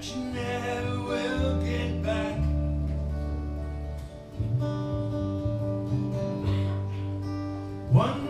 that you never will get back. One